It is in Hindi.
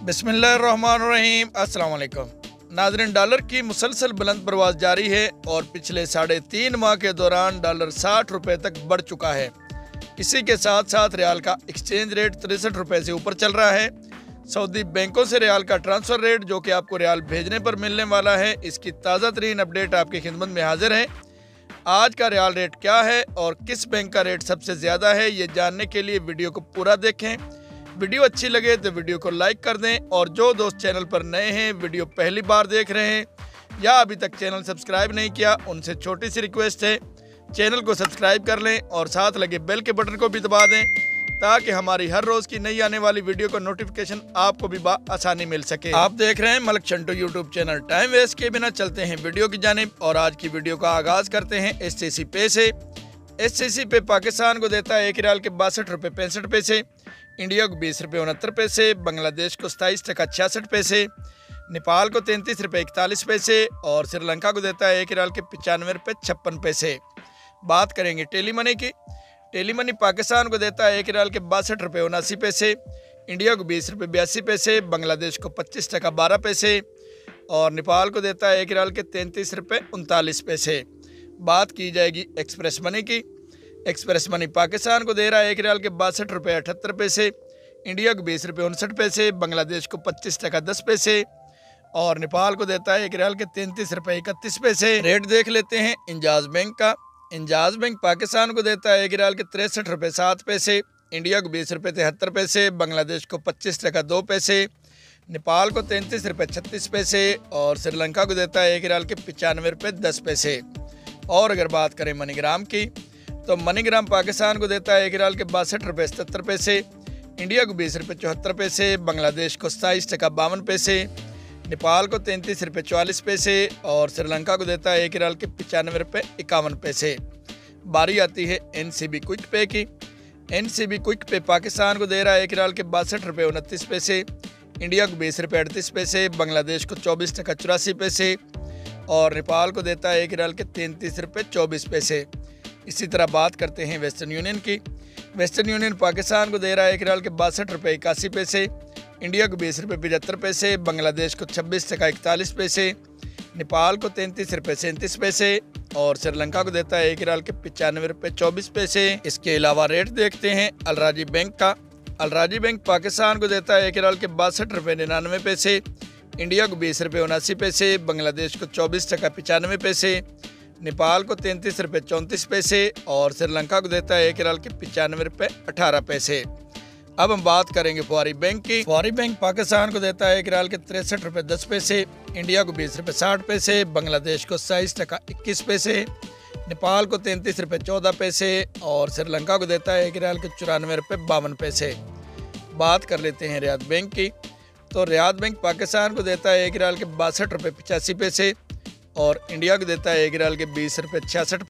अस्सलाम वालेकुम नाजरीन, डॉलर की मुसलसल बुलंद प्रवास जारी है और पिछले साढ़े तीन माह के दौरान डॉलर साठ रुपये तक बढ़ चुका है। इसी के साथ साथ रियाल का एक्सचेंज रेट तिरसठ रुपये से ऊपर चल रहा है। सऊदी बैंकों से रियाल का ट्रांसफ़र रेट, जो कि आपको रियाल भेजने पर मिलने वाला है, इसकी ताज़ा तरीन अपडेट आपकी खिदमत में हाजिर है। आज का रियाल रेट क्या है और किस बैंक का रेट सबसे ज़्यादा है, ये जानने के लिए वीडियो को पूरा देखें। वीडियो अच्छी लगे तो वीडियो को लाइक कर दें और जो दोस्त चैनल पर नए हैं, वीडियो पहली बार देख रहे हैं या अभी तक चैनल सब्सक्राइब नहीं किया, उनसे छोटी सी रिक्वेस्ट है, चैनल को सब्सक्राइब कर लें और साथ लगे बेल के बटन को भी दबा दें ताकि हमारी हर रोज़ की नई आने वाली वीडियो का नोटिफिकेशन आपको भी आसानी मिल सके। आप देख रहे हैं मलक चंटू यूट्यूब चैनल टाइम वेस्ट के बिना चलते हैं वीडियो की जानब और आज की वीडियो का आगाज़ करते हैं एस पे से। SCC पे पाकिस्तान को देता है एक रियाल के बासठ रुपये पैंसठ पैसे, इंडिया को बीस रुपये उनहत्तर पैसे, बांग्लादेश को सताईस टका छियासठ पैसे, नेपाल को तैंतीस रुपये इकतालीस पैसे और श्रीलंका को देता है एक रियाल के पचानवे रुपये छप्पन पैसे। बात करेंगे टेली मनी की। टेली मनी पाकिस्तान को देता है एक रियाल के बासठ रुपये उनासी पैसे, इंडिया को बीस रुपये बयासी पैसे, बांग्लादेश को पच्चीस टका बारह पैसे और नेपाल को देता है एक रियाल के तैंतीस रुपये उनतालीस पैसे। बात की जाएगी एक्सप्रेस मनी की। एक्सप्रेस मनी पाकिस्तान को दे रहा है एक रियाल के बासठ रुपये अठहत्तर पैसे, इंडिया को बीस रुपये उनसठ पैसे, बांग्लादेश को पच्चीस टका दस पैसे, और नेपाल को देता है एक रियाल के तैंतीस रुपये इकतीस पैसे। रेट देख लेते हैं इंजाज बैंक का। इंजाज बैंक पाकिस्तान को देता है एक रियाल के तिरसठ रुपये सात पैसे, इंडिया को बीस रुपये तिहत्तर पैसे, बांग्लादेश को पच्चीस टका दो पैसे, नेपाल को तैंतीस रुपये छत्तीस पैसे, और श्रीलंका को देता है एक रियाल के पचानवे रुपये दस पैसे। और अगर बात करें मनीग्राम की तो मनीग्राम पाकिस्तान को देता है एक रियाल के बासठ रुपये सत्तर पैसे, इंडिया को बीस रुपये चौहत्तर पैसे, बांग्लादेश को सताईस टका बावन पैसे, नेपाल को तैंतीस रुपये चौवालीस पैसे और श्रीलंका को देता है एक रियाल के पचानवे रुपये इक्यावन पैसे। बारी आती है एन सी बी क्विक पे की। एन सी बी क्विक पे पाकिस्तान को दे रहा है एक रियाल के बासठ रुपये उनतीस पैसे, इंडिया को बीस रुपये अड़तीस पैसे, बांग्लादेश को चौबीस टका चौरासी पैसे और नेपाल को देता है एक रियाल के तैंतीस रुपये चौबीस पैसे। इसी तरह बात करते हैं वेस्टर्न यूनियन की। वेस्टर्न यूनियन पाकिस्तान को दे रहा है एक रियाल के बासठ रुपये इक्यासी पैसे। इंडिया को बीस रुपये पचहत्तर पैसे। बांग्लादेश को छब्बीस टका इकतालीस पैसे। नेपाल को तैंतीस रुपये सैंतीस पैसे। और श्रीलंका को देता है एक रियाल के पचानवे रुपये चौबीस पैसे। इसके अलावा रेट देखते हैं अलराजी बैंक का। अलराजी बैंक पाकिस्तान को देता है एक रियाल के बासठ रुपये निन्यानवे पैसे। इंडिया को बीस रुपये उनासी पैसे, बांग्लादेश को चौबीस टका पचानवे पैसे, नेपाल को तैंतीस रुपये चौंतीस पैसे और श्रीलंका को देता है एक रियाल के पचानवे रुपये अठारह पैसे। अब हम बात करेंगे फुआरी बैंक की। फुआरी बैंक पाकिस्तान को देता है एक रियाल के तिरसठ रुपये दस पैसे, इंडिया को बीस रुपये साठ पैसे, बांग्लादेश को सताईस टका इक्कीस पैसे, नेपाल को तैंतीस रुपये चौदह पैसे और श्रीलंका को देता है एक रियाल के चौरानवे रुपये बावन पैसे। बात कर लेते हैं रियाद बैंक की। तो रियाद बैंक पाकिस्तान को देता है एक रियाल के बासठ रुपये पचासी पैसे और इंडिया को देता है एक रियाल के बीस रुपये छियासठ